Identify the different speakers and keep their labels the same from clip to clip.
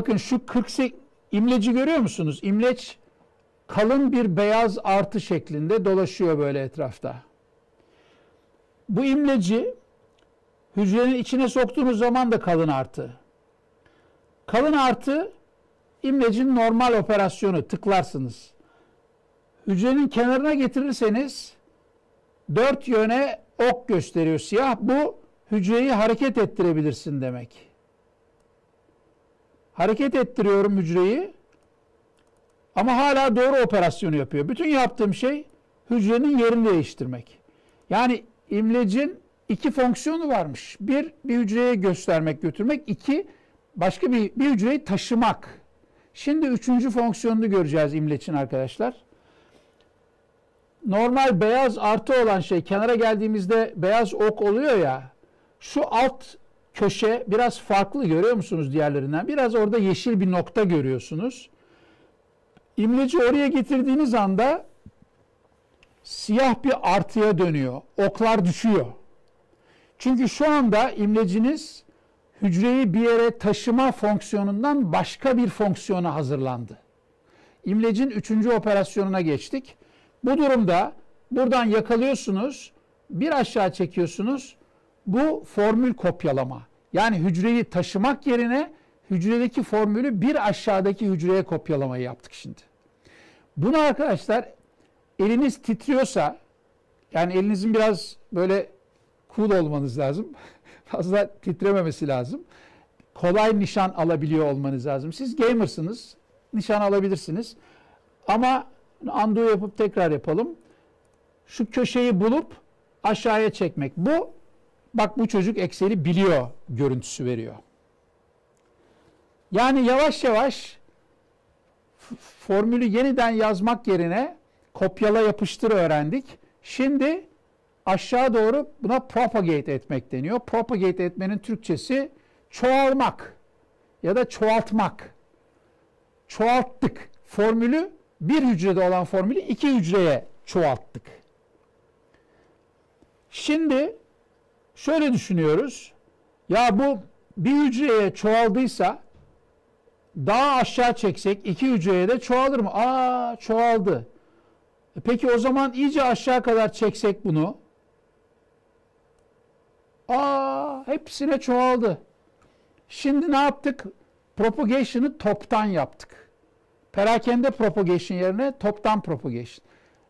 Speaker 1: bakın şu 48 imleci görüyor musunuz? İmleç kalın bir beyaz artı şeklinde dolaşıyor böyle etrafta. Bu imleci hücrenin içine soktuğunuz zaman da kalın artı. Kalın artı imlecin normal operasyonu tıklarsınız. Hücrenin kenarına getirirseniz dört yöne ok gösteriyor siyah. Bu hücreyi hareket ettirebilirsin demek. Hareket ettiriyorum hücreyi ama hala doğru operasyonu yapıyor. Bütün yaptığım şey hücrenin yerini değiştirmek. Yani imlecin iki fonksiyonu varmış. Bir, bir hücreye göstermek, götürmek. İki, başka bir, bir hücreyi taşımak. Şimdi üçüncü fonksiyonunu göreceğiz imleçin arkadaşlar. Normal beyaz artı olan şey kenara geldiğimizde beyaz ok oluyor ya. Şu alt köşe biraz farklı görüyor musunuz diğerlerinden? Biraz orada yeşil bir nokta görüyorsunuz. İmleci oraya getirdiğiniz anda siyah bir artıya dönüyor. Oklar düşüyor. Çünkü şu anda imleciniz hücreyi bir yere taşıma fonksiyonundan başka bir fonksiyona hazırlandı. İmlecin üçüncü operasyonuna geçtik. Bu durumda buradan yakalıyorsunuz, bir aşağı çekiyorsunuz. Bu formül kopyalama. Yani hücreyi taşımak yerine hücredeki formülü bir aşağıdaki hücreye kopyalamayı yaptık şimdi. Bunu arkadaşlar eliniz titriyorsa yani elinizin biraz böyle cool olmanız lazım. Fazla titrememesi lazım. Kolay nişan alabiliyor olmanız lazım. Siz gamersınız. Nişan alabilirsiniz. Ama undo yapıp tekrar yapalım. Şu köşeyi bulup aşağıya çekmek. Bu bak bu çocuk Excel'i biliyor görüntüsü veriyor. Yani yavaş yavaş formülü yeniden yazmak yerine kopyala yapıştır öğrendik. Şimdi aşağı doğru buna propagate etmek deniyor. Propagate etmenin Türkçesi çoğalmak ya da çoğaltmak. Çoğalttık. Formülü bir hücrede olan formülü iki hücreye çoğalttık. Şimdi şöyle düşünüyoruz. Ya bu bir hücreye çoğaldıysa daha aşağı çeksek iki hücreye de çoğalır mı? Aa çoğaldı. E peki o zaman iyice aşağı kadar çeksek bunu. Aa hepsine çoğaldı. Şimdi ne yaptık? Propagation'ı toptan yaptık. Perakende propagation yerine toptan propagation.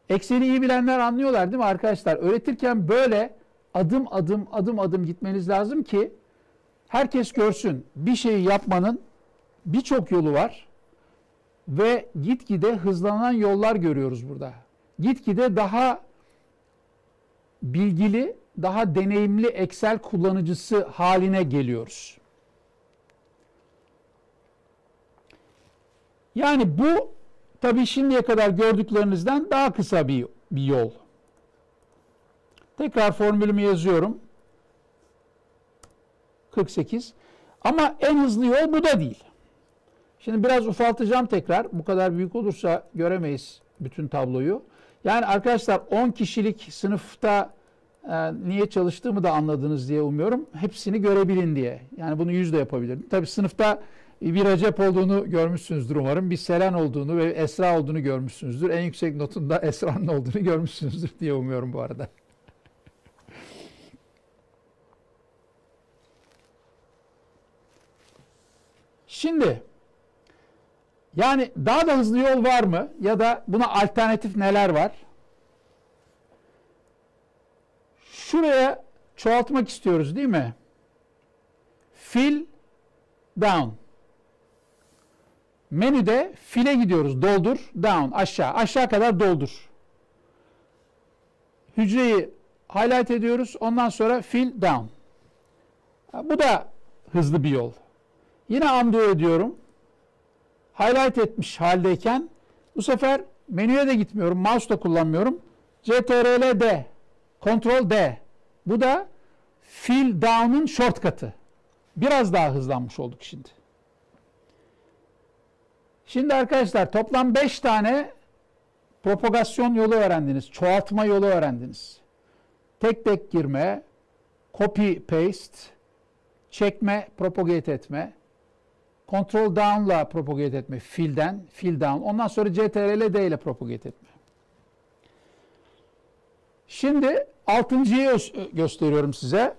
Speaker 1: Ekseni iyi bilenler anlıyorlar değil mi arkadaşlar? Öğretirken böyle adım adım adım adım gitmeniz lazım ki herkes görsün. Bir şeyi yapmanın birçok yolu var ve gitgide hızlanan yollar görüyoruz burada. Gitgide daha bilgili, daha deneyimli Excel kullanıcısı haline geliyoruz. Yani bu tabii şimdiye kadar gördüklerinizden daha kısa bir, bir yol. Tekrar formülümü yazıyorum. 48. Ama en hızlı yol bu da değil. Şimdi biraz ufaltacağım tekrar. Bu kadar büyük olursa göremeyiz bütün tabloyu. Yani arkadaşlar 10 kişilik sınıfta e, niye çalıştığımı da anladınız diye umuyorum. Hepsini görebilin diye. Yani bunu yüzde yapabilirim. Tabii sınıfta bir Recep olduğunu görmüşsünüzdür umarım. Bir Selen olduğunu ve Esra olduğunu görmüşsünüzdür. En yüksek notunda Esra'nın olduğunu görmüşsünüzdür diye umuyorum bu arada. Şimdi yani daha da hızlı yol var mı? Ya da buna alternatif neler var? Şuraya çoğaltmak istiyoruz değil mi? Fill down. Menüde file gidiyoruz. Doldur, down, aşağı. Aşağı kadar doldur. Hücreyi highlight ediyoruz. Ondan sonra fill down. Bu da hızlı bir yol. Yine undo ediyorum highlight etmiş haldeyken bu sefer menüye de gitmiyorum. Mouse da kullanmıyorum. CTRL D. Ctrl D. Bu da fill down'un shortcut'ı. Biraz daha hızlanmış olduk şimdi. Şimdi arkadaşlar toplam 5 tane propagasyon yolu öğrendiniz. Çoğaltma yolu öğrendiniz. Tek tek girme, copy paste, çekme, propagate etme, Control down'la propagate etme. Fill'den, fill down. Ondan sonra CTRL D ile propagate etme. Şimdi altıncıyı gösteriyorum size.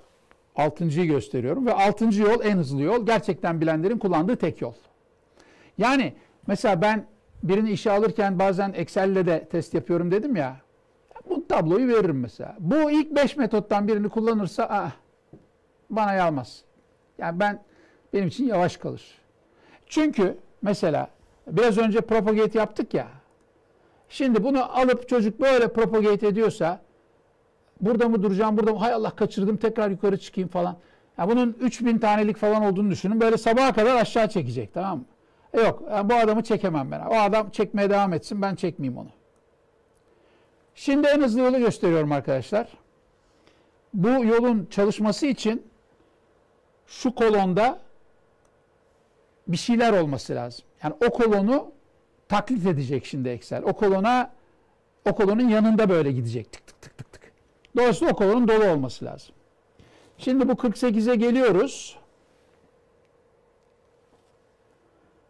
Speaker 1: Altıncıyı gösteriyorum ve altıncı yol en hızlı yol. Gerçekten bilenlerin kullandığı tek yol. Yani mesela ben birini işe alırken bazen Excel'le de test yapıyorum dedim ya. Bu tabloyu veririm mesela. Bu ilk 5 metottan birini kullanırsa ah, bana yalmaz. Yani ben benim için yavaş kalır. Çünkü mesela biraz önce propagate yaptık ya. Şimdi bunu alıp çocuk böyle propagate ediyorsa burada mı duracağım, burada mı hay Allah kaçırdım tekrar yukarı çıkayım falan. Ya bunun 3000 tanelik falan olduğunu düşünün. Böyle sabaha kadar aşağı çekecek tamam mı? E yok yani bu adamı çekemem ben. O adam çekmeye devam etsin ben çekmeyeyim onu. Şimdi en hızlı yolu gösteriyorum arkadaşlar. Bu yolun çalışması için şu kolonda bir şeyler olması lazım. Yani o kolonu taklit edecek şimdi Excel. O kolona o kolonun yanında böyle gidecek tık tık tık tık tık. Dolayısıyla o kolonun dolu olması lazım. Şimdi bu 48'e geliyoruz.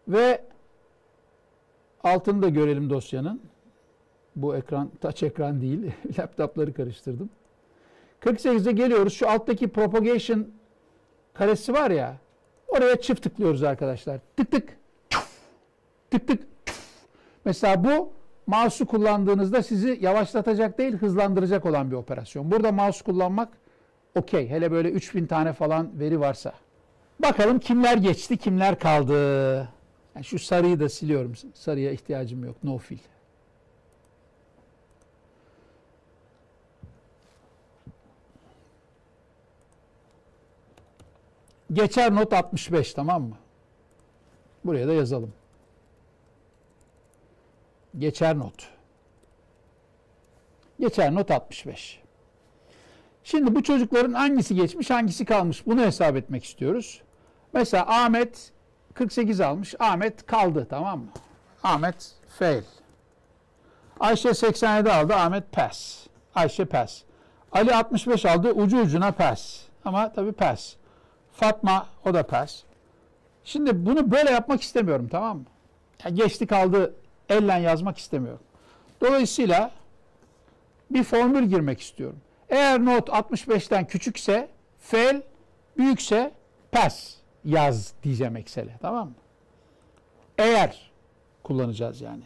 Speaker 1: Ve altını da görelim dosyanın. Bu ekran touch ekran değil. Laptopları karıştırdım. 48'e geliyoruz. Şu alttaki propagation karesi var ya. Oraya çift tıklıyoruz arkadaşlar. Tık tık. Tık tık. Mesela bu mouse'u kullandığınızda sizi yavaşlatacak değil hızlandıracak olan bir operasyon. Burada mouse kullanmak okey. Hele böyle 3000 tane falan veri varsa. Bakalım kimler geçti, kimler kaldı. Yani şu sarıyı da siliyorum. Sarıya ihtiyacım yok. No fill. Geçer not 65 tamam mı? Buraya da yazalım. Geçer not. Geçer not 65. Şimdi bu çocukların hangisi geçmiş hangisi kalmış bunu hesap etmek istiyoruz. Mesela Ahmet 48 almış. Ahmet kaldı tamam mı? Ahmet fail. Ayşe 87 aldı. Ahmet pass. Ayşe pass. Ali 65 aldı. Ucu ucuna pass. Ama tabii pass. Fatma o da pass. Şimdi bunu böyle yapmak istemiyorum tamam mı? Yani geçti kaldı ellen yazmak istemiyorum. Dolayısıyla bir formül girmek istiyorum. Eğer not 65'ten küçükse fail, büyükse pass yaz diyeceğim Excel'e. Tamam mı? Eğer kullanacağız yani.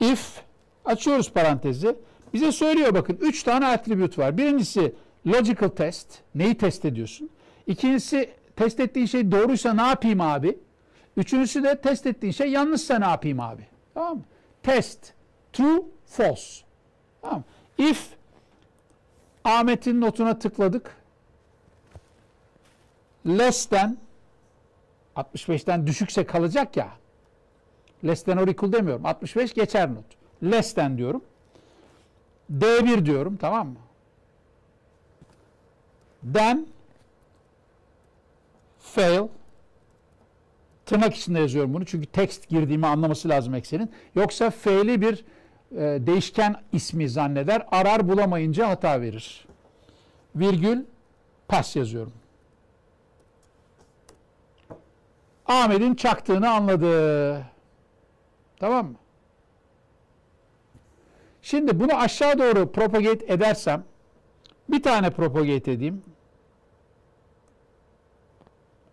Speaker 1: If açıyoruz parantezi. Bize söylüyor bakın 3 tane attribute var. Birincisi logical test. Neyi test ediyorsun? İkincisi test ettiğin şey doğruysa ne yapayım abi? Üçüncüsü de test ettiğin şey yanlışsa ne yapayım abi? Tamam mı? Test. True, false. Tamam If Ahmet'in notuna tıkladık. Less than 65'ten düşükse kalacak ya. Less than or equal demiyorum. 65 geçer not. Less than diyorum. D1 diyorum tamam mı? Then fail tırnak içinde yazıyorum bunu çünkü text girdiğimi anlaması lazım Excel'in. Yoksa fail'i bir e, değişken ismi zanneder. Arar bulamayınca hata verir. Virgül pas yazıyorum. Ahmet'in çaktığını anladı. Tamam mı? Şimdi bunu aşağı doğru propagate edersem bir tane propagate edeyim.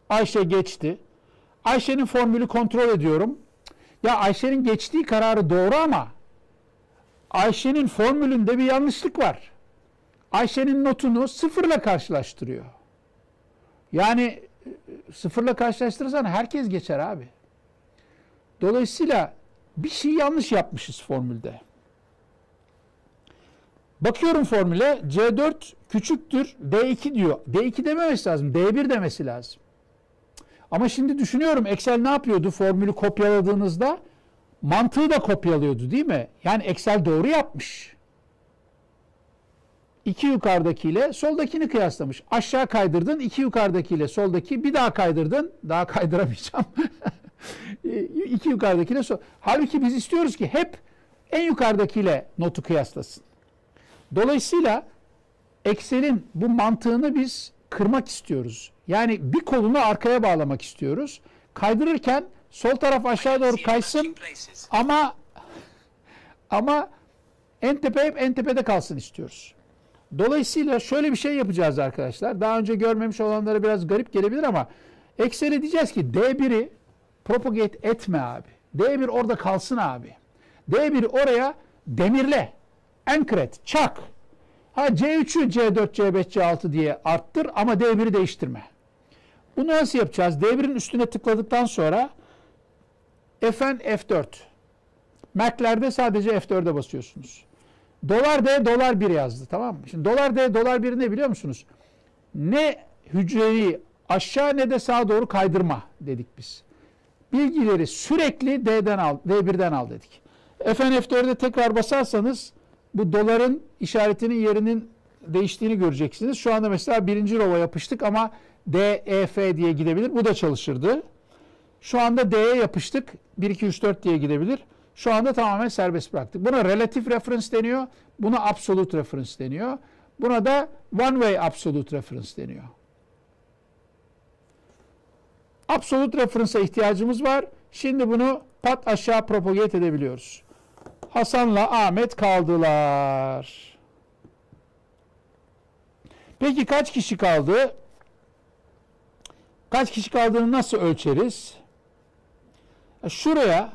Speaker 1: Ayşe geçti. Ayşe'nin formülü kontrol ediyorum. Ya Ayşe'nin geçtiği kararı doğru ama Ayşe'nin formülünde bir yanlışlık var. Ayşe'nin notunu sıfırla karşılaştırıyor. Yani sıfırla karşılaştırırsan herkes geçer abi. Dolayısıyla bir şey yanlış yapmışız formülde. Bakıyorum formüle C4 küçüktür D2 diyor. D2 dememesi lazım. D1 demesi lazım. Ama şimdi düşünüyorum Excel ne yapıyordu formülü kopyaladığınızda? Mantığı da kopyalıyordu değil mi? Yani Excel doğru yapmış. İki yukarıdakiyle soldakini kıyaslamış. Aşağı kaydırdın, iki yukarıdakiyle soldaki bir daha kaydırdın. Daha kaydıramayacağım. İki yukarıdakiyle sol. Halbuki biz istiyoruz ki hep en yukarıdakiyle notu kıyaslasın. Dolayısıyla Excel'in bu mantığını biz kırmak istiyoruz. Yani bir kolunu arkaya bağlamak istiyoruz. kaydırırken sol taraf aşağı doğru kaysın ama ama en tepe hep en tepede kalsın istiyoruz. Dolayısıyla şöyle bir şey yapacağız arkadaşlar. Daha önce görmemiş olanlara biraz garip gelebilir ama Excel'e diyeceğiz ki D1'i propagate etme abi. D1 orada kalsın abi. D1'i oraya demirle. Anchor et. Çak. Ha C3'ü C4, C5, C6 diye arttır ama D1'i değiştirme. Bunu nasıl yapacağız? D1'in üstüne tıkladıktan sonra Fn F4. Mac'lerde sadece F4'e basıyorsunuz. Dolar D dolar 1 yazdı tamam mı? Şimdi dolar D dolar 1 ne biliyor musunuz? Ne hücreyi aşağı ne de sağa doğru kaydırma dedik biz. Bilgileri sürekli D'den al, D1'den al dedik. Fn F4'e tekrar basarsanız bu doların işaretinin yerinin değiştiğini göreceksiniz. Şu anda mesela birinci rova yapıştık ama DEF diye gidebilir. Bu da çalışırdı. Şu anda D'ye yapıştık. 1, 2, 3, 4 diye gidebilir. Şu anda tamamen serbest bıraktık. Buna relative reference deniyor. Buna absolute reference deniyor. Buna da one way absolute reference deniyor. Absolute reference'a ihtiyacımız var. Şimdi bunu pat aşağı propagate edebiliyoruz. Hasan'la Ahmet kaldılar. Peki kaç kişi kaldı? Kaç kişi kaldığını nasıl ölçeriz? Şuraya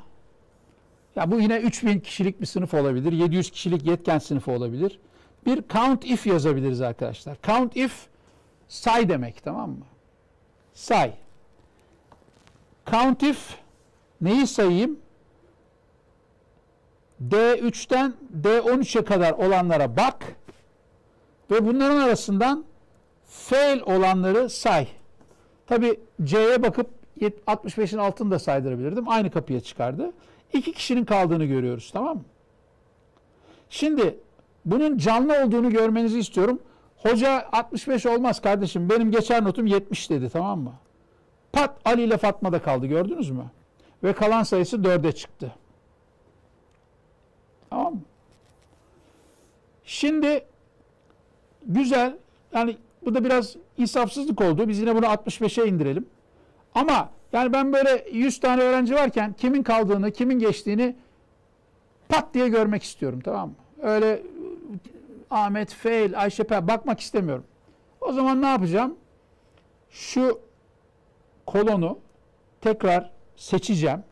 Speaker 1: ya bu yine 3000 kişilik bir sınıf olabilir. 700 kişilik yetken sınıfı olabilir. Bir count if yazabiliriz arkadaşlar. Count if say demek tamam mı? Say. Count if neyi sayayım? D3'ten D13'e kadar olanlara bak ve bunların arasından fail olanları say. Tabi C'ye bakıp 65'in altını da saydırabilirdim. Aynı kapıya çıkardı. İki kişinin kaldığını görüyoruz tamam mı? Şimdi bunun canlı olduğunu görmenizi istiyorum. Hoca 65 olmaz kardeşim benim geçer notum 70 dedi tamam mı? Pat Ali ile Fatma da kaldı gördünüz mü? Ve kalan sayısı 4'e çıktı. Tamam mı? Şimdi güzel yani bu da biraz insafsızlık oldu. Biz yine bunu 65'e indirelim. Ama yani ben böyle 100 tane öğrenci varken kimin kaldığını, kimin geçtiğini pat diye görmek istiyorum tamam mı? Öyle Ahmet, Feil, Ayşe Pel bakmak istemiyorum. O zaman ne yapacağım? Şu kolonu tekrar seçeceğim.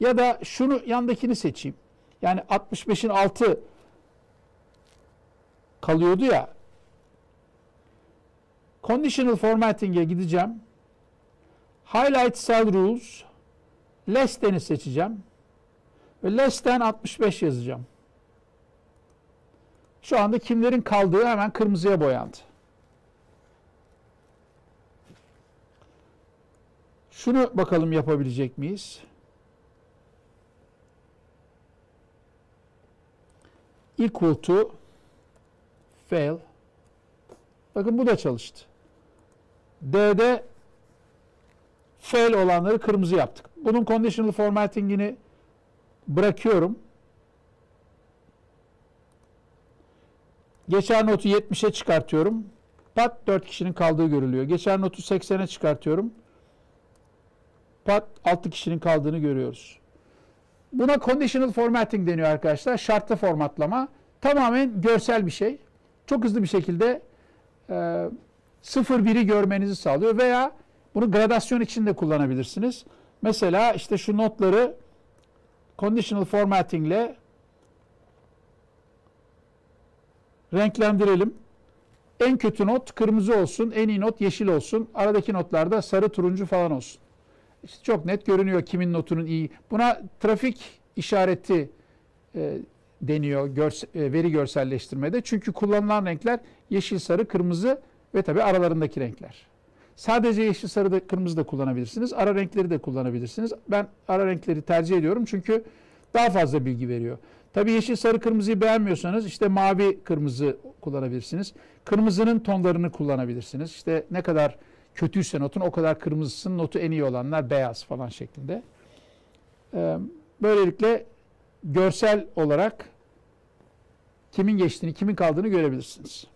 Speaker 1: Ya da şunu yandakini seçeyim. Yani 65'in altı kalıyordu ya. Conditional formatting'e gideceğim. Highlight cell rules. Less than'i seçeceğim. Ve less than 65 yazacağım. Şu anda kimlerin kaldığı hemen kırmızıya boyandı. Şunu bakalım yapabilecek miyiz? Equal to fail. Bakın bu da çalıştı. D'de fail olanları kırmızı yaptık. Bunun conditional formatting'ini bırakıyorum. Geçer notu 70'e çıkartıyorum. Pat 4 kişinin kaldığı görülüyor. Geçer notu 80'e çıkartıyorum. Pat 6 kişinin kaldığını görüyoruz. Buna conditional formatting deniyor arkadaşlar. Şartlı formatlama. Tamamen görsel bir şey. Çok hızlı bir şekilde e, 0-1'i görmenizi sağlıyor. Veya bunu gradasyon için de kullanabilirsiniz. Mesela işte şu notları conditional formatting ile renklendirelim. En kötü not kırmızı olsun, en iyi not yeşil olsun. Aradaki notlarda sarı, turuncu falan olsun. İşte çok net görünüyor kimin notunun iyi. Buna trafik işareti e, deniyor görse, e, veri görselleştirmede. Çünkü kullanılan renkler yeşil, sarı, kırmızı ve tabi aralarındaki renkler. Sadece yeşil, sarı da kırmızı da kullanabilirsiniz. Ara renkleri de kullanabilirsiniz. Ben ara renkleri tercih ediyorum çünkü daha fazla bilgi veriyor. Tabii yeşil, sarı, kırmızıyı beğenmiyorsanız işte mavi, kırmızı kullanabilirsiniz. Kırmızının tonlarını kullanabilirsiniz. İşte ne kadar kötüyse notun o kadar kırmızısının notu en iyi olanlar beyaz falan şeklinde. Böylelikle görsel olarak kimin geçtiğini, kimin kaldığını görebilirsiniz.